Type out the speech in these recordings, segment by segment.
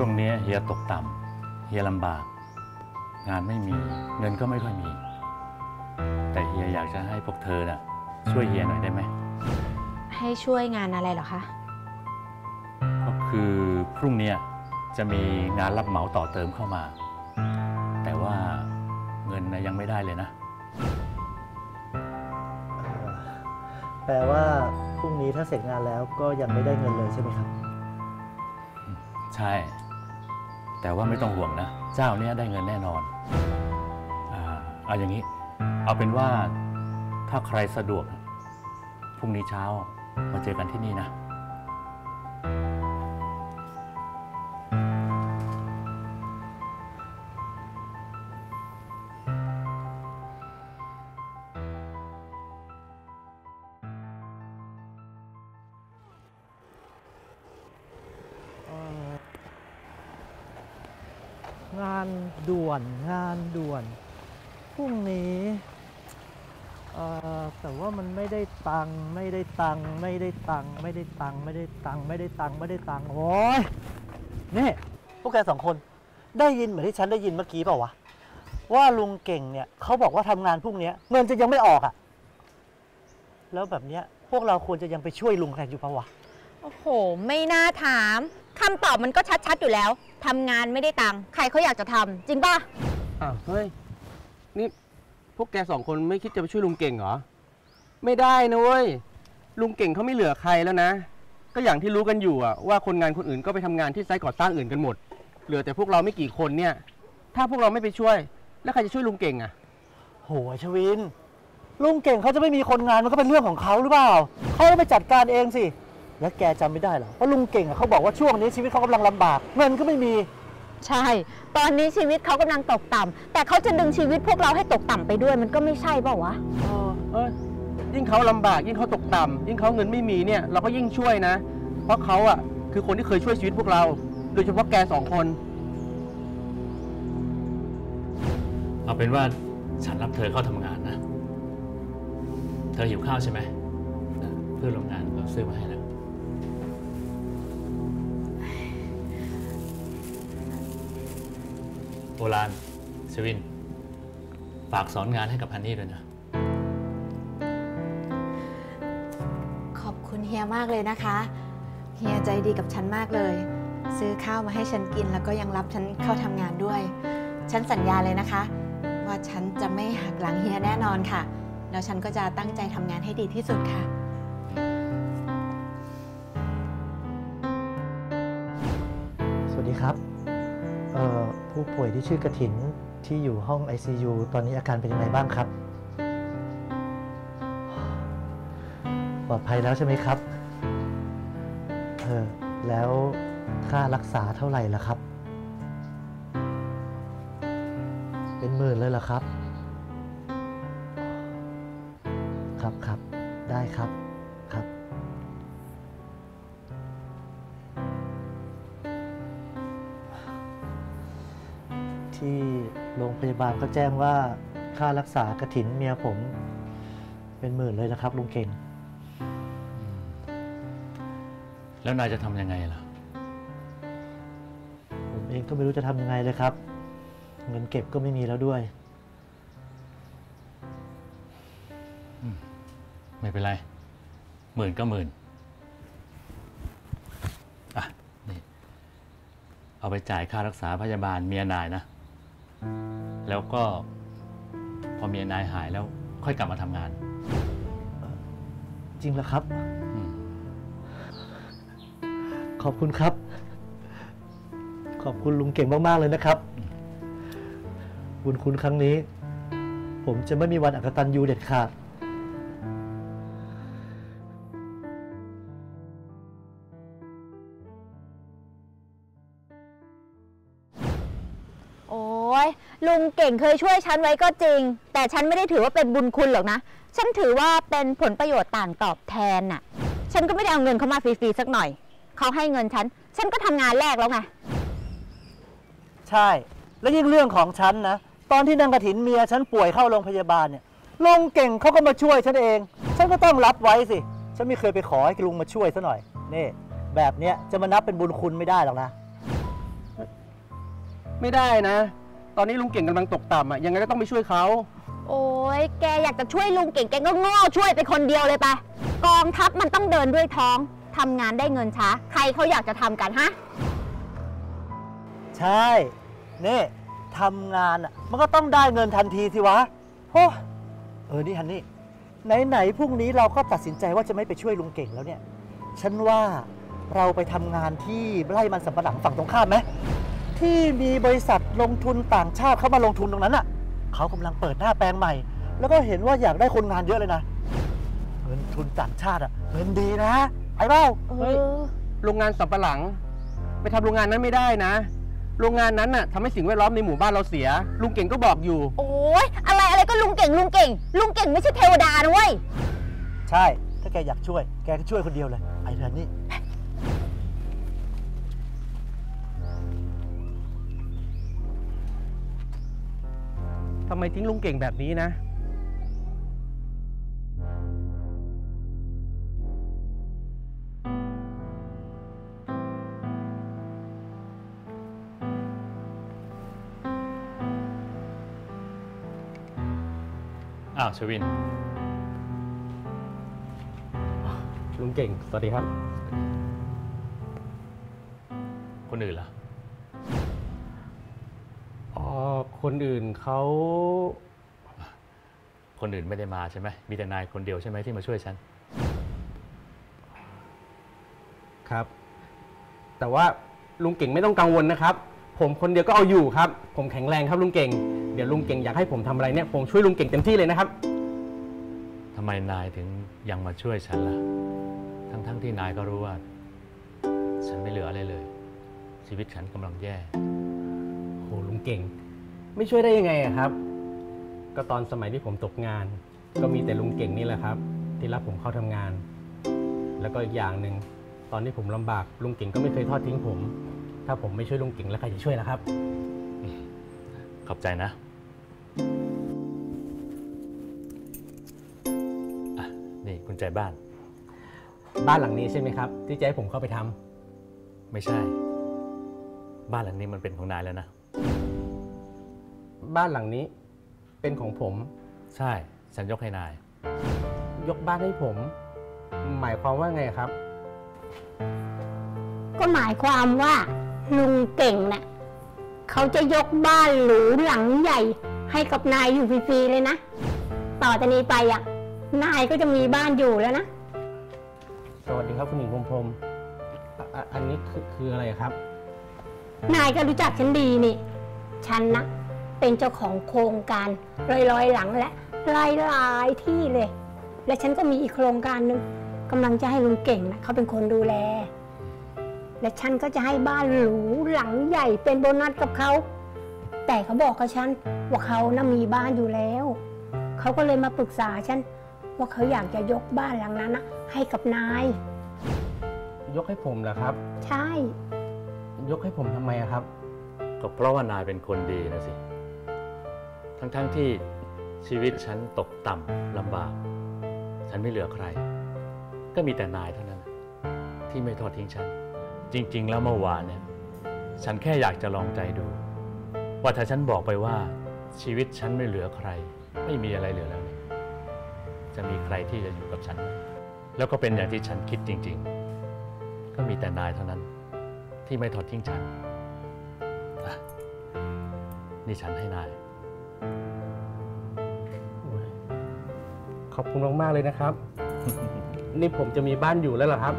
ช่วงนี้เฮียตกต่ำเฮียลำบาก งานไม่มีเงินก็ไม่ค่อยมี แต่เฮียอยากจะให้พวกเธอน่ะช่วยเฮียหน่อยได้ไหม ให้ช่วยงานอะไรเหรอคะ ก็คือพรุ่งเนี้ยจะมีงานรับเหมาต่อเติมเข้ามา แต่ว่าเงินนะยังไม่ได้เลยนะเอ่อแปลว่าพรุ่งนี้ถ้าเสร็จงานแล้วก็ยังไม่ได้เงินเลยใช่ไหมครับ ใช่ แต่ว่าไม่ต้องห่วงนะ เจ้าเนี้ยได้เงินแน่นอนอ่าเอาอย่างนี้ เอาเป็นว่าถ้าใครสะดวกพรุ่งนี้เช้ามาเจอกันที่นี่นะ งานด่วนงานด่วนพรุ่งนี้เออแต่ว่ามันไม่ได้ตังค์ไม่ได้ตังค์ไม่ได้ตังค์ไม่ได้ตังค์ไม่ได้ตังค์ไม่ได้ตังค์ไม่ได้ตังค์โอ้ยนี่พวกแกสองคนได้ยินเหมือนที่ฉันได้ยินเมื่อกี้เปล่าวะว่าลุงเก่งเนี่ยเขาบอกว่าทำงานพรุ่งนี้เงินจะยังไม่ออกอะ่ะ แล้วแบบเนี้ยพวกเราควรจะยังไปช่วยลุงกันอยู่ปะวะโอ้โห ไม่น่าถาม คำตอบมันก็ชัดๆอยู่แล้วทำงานไม่ได้ตังค์ใครเขาอยากจะทำจริงป่ะ อ้าวเฮ้ย นี่พวกแกสองคนไม่คิดจะไปช่วยลุงเก่งเหรอ ไม่ได้นะเว้ย ลุงเก่งเขาไม่เหลือใครแล้วนะ ก็อย่างที่รู้กันอยู่อะว่าคนงานคนอื่นก็ไปทำงานที่ไซต์ก่อสร้างอื่นกันหมด เหลือแต่พวกเราไม่กี่คนเนี่ย ถ้าพวกเราไม่ไปช่วย แล้วใครจะช่วยลุงเก่งอะโหชวิน ลุงเก่งเขาจะไม่มีคนงานมันก็เป็นเรื่องของเขาหรือเปล่า เขาต้องไปจัดการเองสิ แล้วแกจำไม่ได้เหรอว่าลุงเก่งอะเขาบอกว่าช่วงนี้ชีวิตเขากำลังลำบาก เงินก็ไม่มี ใช่ ตอนนี้ชีวิตเขากำลังตกต่ำแต่เขาจะดึงชีวิตพวกเราให้ตกต่ำไปด้วยมันก็ไม่ใช่เปล่าวะ เออเอยยิ่งเขาลำบากยิ่งเขาตกต่ำยิ่งเขาเงินไม่มีเนี่ยเราก็ยิ่งช่วยนะ เพราะเขาอะคือคนที่เคยช่วยชีวิตพวกเรา โดยเฉพาะแกสองคน เอาเป็นว่าฉันรับเธอเข้าทำงานนะ เธอหิวข้าวใช่ไหมนะเพื่อนร่วมงานก็ซื้อมาให้แล้ว โอรานชวิน ฝากสอนงานให้กับฮันนี่ด้วยนะ ขอบคุณเฮียมากเลยนะคะ เฮียใจดีกับฉันมากเลย ซื้อข้าวมาให้ฉันกิน แล้วก็ยังรับฉันเข้าทำงานด้วย ฉันสัญญาเลยนะคะ ว่าฉันจะไม่หักหลังเฮียแน่นอนค่ะ แล้วฉันก็จะตั้งใจทำงานให้ดีที่สุดค่ะ สวัสดีครับ เอ่อ ผู้ป่วยที่ชื่อกระถินที่อยู่ห้อง ICU ตอนนี้อาการเป็นยังไงบ้างครับ ปลอดภัยแล้วใช่ไหมครับเออแล้วค่ารักษาเท่าไหร่ล่ะครับ เป็นหมื่นเลยเหรอครับ ครับครับได้ครับ ที่โรงพยาบาลก็แจ้งว่าค่ารักษากระถินเมียผม เป็นหมื่นเลยนะครับลุงเก่ง แล้วนายจะทำยังไงล่ะ ผมเองก็ไม่รู้จะทำยังไงเลยครับ เงินเก็บก็ไม่มีแล้วด้วย ไม่เป็นไร หมื่นก็หมื่นอะนี่เอาไปจ่ายค่ารักษาพยาบาลเมียนายนะ แล้วก็พอเมียนายหายแล้วค่อยกลับมาทำงาน จริงเหรอครับ อืมขอบคุณครับ ขอบคุณลุงเก่งมาก ๆ เลยนะครับ บุญคุณครั้งนี้ ผมจะไม่มีวันอักตันยูเด็ดขาด เก่งเคยช่วยฉันไว้ก็จริง แต่ฉันไม่ได้ถือว่าเป็นบุญคุณหรอกนะ ฉันถือว่าเป็นผลประโยชน์ต่างตอบแทนน่ะ ฉันก็ไม่ได้เอาเงินเขามาฟรีๆสักหน่อย เขาให้เงินฉัน ฉันก็ทำงานแรกแล้วไง ใช่ แล้วยิ่งเรื่องของฉันนะ ตอนที่นางกระถินเมียฉันป่วยเข้าโรงพยาบาลเนี่ยลุงเก่งเขาก็มาช่วยฉันเอง ฉันก็ต้องรับไว้สิ ฉันไม่เคยไปขอให้ลุงมาช่วยซะหน่อย นี่ แบบเนี้ยจะมานับเป็นบุญคุณไม่ได้หรอกนะ ไม่ได้นะ ตอนนี้ลุงเก่งกำลังตกต่ำอะยังไงก็ต้องไปช่วยเขา โอ้ยแกอยากจะช่วยลุงเก่งแกก็โง่ช่วยไปคนเดียวเลยไปะกองทัพมันต้องเดินด้วยท้องทำงานได้เงินช้า ใครเขาอยากจะทำกันฮะ ใช่ นี่ทำงานอะมันก็ต้องได้เงินทันทีสิวะโอ้เออนี่ฮันนี่ไหนๆพรุ่งนี้เราก็ตัดสินใจว่าจะไม่ไปช่วยลุงเก่งแล้วเนี่ย ฉันว่าเราไปทำงานที่ไร่มันสำปะหลังฝั่งตรงข้ามไหม ที่มีบริษัทลงทุนต่างชาติเข้ามาลงทุนตรงนั้นอะเขากำลังเปิดหน้าแปลงใหม่ แล้วก็เห็นว่าอยากได้คนงานเยอะเลยนะเงินทุนต่างชาติอะเงินดีนะไปเปล่าเฮ้ยโรงงานสับปะหลัง ไปทำโรงงานนั้นไม่ได้นะ โรงงานนั้นน่ะทำให้สิ่งแวดล้อมในหมู่บ้านเราเสีย ลุงเก่งก็บอกอยู่ โอ้ยอะไรอะไรก็ลุงเก่งลุงเก่ง ลุงเก่งไม่ใช่เทวดานะเว้ย ใช่ ถ้าแกอยากช่วย แกก็ช่วยคนเดียวเลย ไอ้เธอนี่ ทำไมทิ้งลุงเก่งแบบนี้นะ อ้าวชวิน ลุงเก่ง สวัสดีครับ คนอื่นล่ะ คนอื่นเขาคนอื่นไม่ได้มาใช่ไหมมีแต่นายคนเดียวใช่ไหมที่มาช่วยฉัน ครับ แต่ว่าลุงเก่งไม่ต้องกังวลนะครับ ผมคนเดียวก็เอาอยู่ครับ ผมแข็งแรงครับลุงเก่ง เดี๋ยวลุงเก่งอยากให้ผมทำอะไรเนี่ย ผมช่วยลุงเก่งเต็มที่เลยนะครับ ทำไมนายถึงยังมาช่วยฉันล่ะ ทั้งๆทที่นายก็รู้ว่า ฉันไม่เหลืออะไรเลย ชีวิตฉันกำลังแย่ โหลุงเก่ง ไม่ช่วยได้ยังไงอะครับ ก็ตอนสมัยที่ผมตกงาน ก็มีแต่ลุงเก่งนี่แหละครับ ที่รับผมเข้าทำงาน แล้วก็อีกอย่างหนึ่งตอนที่ผมลำบากลุงเก่งก็ไม่เคยทอดทิ้งผม ถ้าผมไม่ช่วยลุงเก่งแล้วใครจะช่วยล่ะครับ ขอบใจนะอะนี่กุญแจบ้าน บ้านหลังนี้ใช่ไหมครับ ที่จะให้ผมเข้าไปทำไม่ใช่ บ้านหลังนี้มันเป็นของนายแล้วนะ บ้านหลังนี้เป็นของผม ใช่ ฉันยกให้นาย ยกบ้านให้ผม หมายความว่าไงครับ ก็หมายความว่า ลุงเก่งน่ะเขาจะยกบ้านหรูหลังใหญ่ ให้กับนายอยู่ฟรีๆเลยนะ ต่อจากนี้ไปอะ นายก็จะมีบ้านอยู่แล้วนะ สวัสดีครับคุณหญิงพรหมพรหมอะอะอันนี้คือคืออะไรครับ นายก็รู้จักฉันดีนี่ ฉันนะ เป็นเจ้าของโครงการร้อยๆหลังและหลายๆที่เลย และฉันก็มีอีกโครงการหนึ่งกำลังจะให้ลุงเก่งนะเขาเป็นคนดูแล และฉันก็จะให้บ้านหรูหลังใหญ่เป็นโบนัสกับเขา แต่เขาบอกกับฉันว่าเขานะมีบ้านอยู่แล้ว เขาก็เลยมาปรึกษาฉันว่าเขาอยากจะยกบ้านหลังนั้นนะให้กับนาย ยกให้ผมเหรอครับ ใช่ ยกให้ผมทำไมอะครับ ก็เพราะว่านายเป็นคนดีนะสิ ทั้งๆทที่ชีวิตฉันตกต่ำลำบาก ฉันไม่เหลือใคร ก็มีแต่นายเท่านั้น ที่ไม่ทอดทิ้งฉัน จริง ๆ แล้วเมื่อวานเนี่ยฉันแค่อยากจะลองใจดู ว่าถ้าฉันบอกไปว่า ชีวิตฉันไม่เหลือใคร ไม่มีอะไรเหลือแล้วเนี่ยจะมีใครที่จะอยู่กับฉันไหมแล้วก็เป็นอย่างที่ฉันคิดจริง ๆ ก็มีแต่นายเท่านั้น ที่ไม่ทอดทิ้งฉันนี่ฉันให้นาย ขอบคุณมากๆเลยนะครับ นี่ผมจะมีบ้านอยู่แล้วเหรอครับ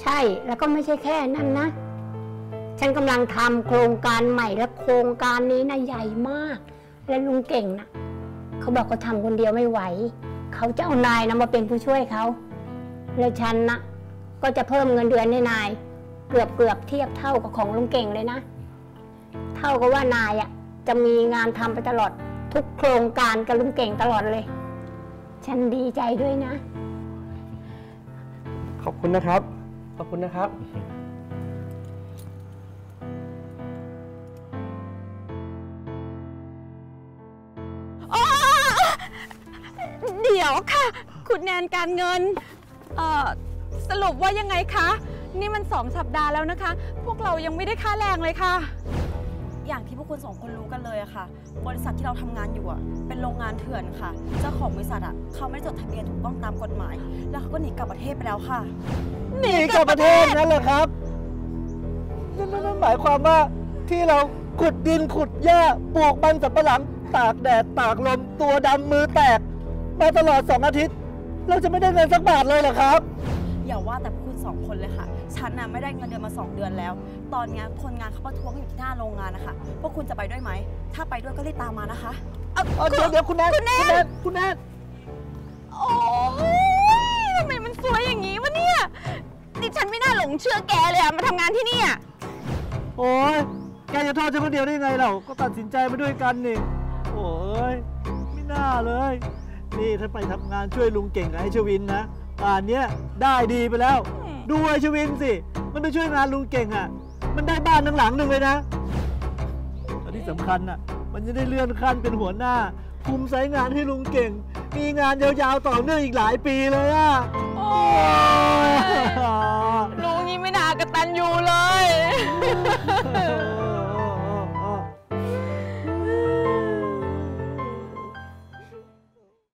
ใช่แล้วก็ไม่ใช่แค่นั้นนะ ฉันกำลังทำโครงการใหม่และโครงการนี้นะใหญ่มาก และลุงเก่งนะเขาบอกเขาทำคนเดียวไม่ไหว เขาจะเอานายนะมาเป็นผู้ช่วยเขาแล้วฉันนะก็จะเพิ่มเงินเดือนให้นาย เกือบเกือบเทียบเท่ากับของลุงเก่งเลยนะ เท่ากับว่านายอะจะมีงานทำไปตลอดทุกโครงการกับลุงเก่งตลอดเลย ฉันดีใจด้วยนะ ขอบคุณนะครับ ขอบคุณนะครับ เดี๋ยวค่ะ คุณแนนการเงิน เอ่อ สรุปว่ายังไงคะ นี่มันสองสัปดาห์แล้วนะคะ พวกเรายังไม่ได้ค่าแรงเลยค่ะ อย่างที่พวกคุณสองคนรู้กันเลยอะค่ะ บริษัทที่เราทำงานอยู่อะเป็นโรงงานเถื่อนค่ะ เจ้าของบริษัทอะเขาไม่ได้จดทะเบียนถูกต้องตามกฎหมาย แล้วเขาก็หนีกลับประเทศไปแล้วค่ะ หนีกลับประเทศนั่นเหรอครับนั่นนั่นนั่นหมายความว่าที่เราขุดดินขุดหญ้าปลูกมันสับปะหลังตากแดดตากลมตัวดำมือแตก มาตลอดสองอาทิตย์ เราจะไม่ได้เงินสักบาทเลยเหรอครับ อย่าว่าแต่พวกคุณ สองคนเลยค่ะ ฉันน่ะไม่ได้เงินเดือนมา 2 เดือนแล้ว ตอนเนี้ยคนงานเขาประท้วงอยู่ที่หน้าโรงงานนะคะ พวกคุณจะไปด้วยไหม ถ้าไปด้วยก็รีบตามมานะคะ เอาเดี๋ยวเดี๋ยวคุณแนนคุณแนนคุณแนนโอ้ยทำไมมันสวยอย่างนี้วะเนี่ย ดิฉันไม่น่าหลงเชื่อแกเลยอะมาทำงานที่นี่อะโอ้ยแกจะโทษฉันคนเดียวได้ไงเราก็ตัดสินใจมาด้วยกันนี่ โอ้ยไม่น่าเลย นี่ถ้าไปทำงานช่วยลุงเก่งกับไอ้ชวินนะป่านเนี้ยได้ดีไปแล้ว ดูไอชวินสิ มันไปช่วยงานลุงเก่งอะ มันได้บ้านทั้งหลังหนึ่งเลยนะและที่สำคัญอะ มันจะได้เลื่อนขั้นเป็นหัวหน้า คุมสายงานให้ลุงเก่ง มีงานยาวๆต่อเนื่องอีกหลายปีเลยอะโอ้ลุงนี่ไม่น่ากระตันยูเลย